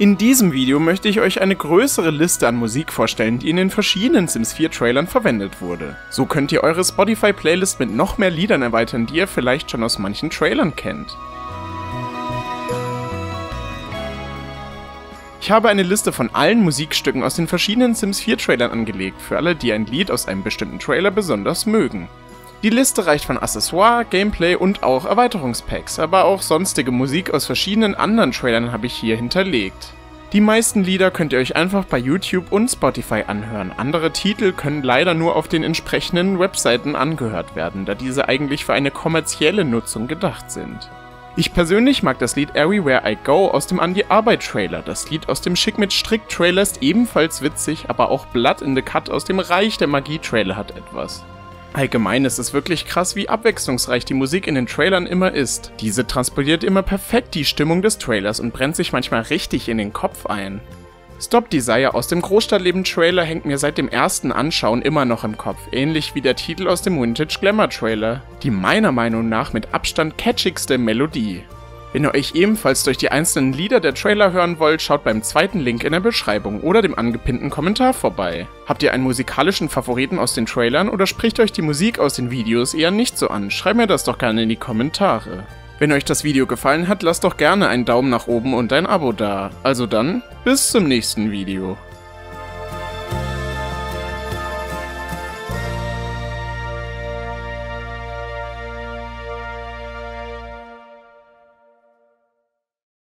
In diesem Video möchte ich euch eine größere Liste an Musik vorstellen, die in den verschiedenen Sims 4 Trailern verwendet wurde. So könnt ihr eure Spotify-Playlist mit noch mehr Liedern erweitern, die ihr vielleicht schon aus manchen Trailern kennt. Ich habe eine Liste von allen Musikstücken aus den verschiedenen Sims 4 Trailern angelegt, für alle, die ein Lied aus einem bestimmten Trailer besonders mögen. Die Liste reicht von Accessoire, Gameplay und auch Erweiterungspacks, aber auch sonstige Musik aus verschiedenen anderen Trailern habe ich hier hinterlegt. Die meisten Lieder könnt ihr euch einfach bei YouTube und Spotify anhören. Andere Titel können leider nur auf den entsprechenden Webseiten angehört werden, da diese eigentlich für eine kommerzielle Nutzung gedacht sind. Ich persönlich mag das Lied Everywhere I Go aus dem An die Arbeit Trailer. Das Lied aus dem Schick mit Strick Trailer ist ebenfalls witzig, aber auch Blood in the Cut aus dem Reich der Magie Trailer hat etwas. Allgemein ist es wirklich krass, wie abwechslungsreich die Musik in den Trailern immer ist. Diese transportiert immer perfekt die Stimmung des Trailers und brennt sich manchmal richtig in den Kopf ein. Stop Desire aus dem Großstadtleben-Trailer hängt mir seit dem ersten Anschauen immer noch im Kopf, ähnlich wie der Titel aus dem Vintage Glamour-Trailer. Die meiner Meinung nach mit Abstand catchigste Melodie. Wenn ihr euch ebenfalls durch die einzelnen Lieder der Trailer hören wollt, schaut beim zweiten Link in der Beschreibung oder dem angepinnten Kommentar vorbei. Habt ihr einen musikalischen Favoriten aus den Trailern oder spricht euch die Musik aus den Videos eher nicht so an? Schreibt mir das doch gerne in die Kommentare. Wenn euch das Video gefallen hat, lasst doch gerne einen Daumen nach oben und ein Abo da. Also dann, bis zum nächsten Video.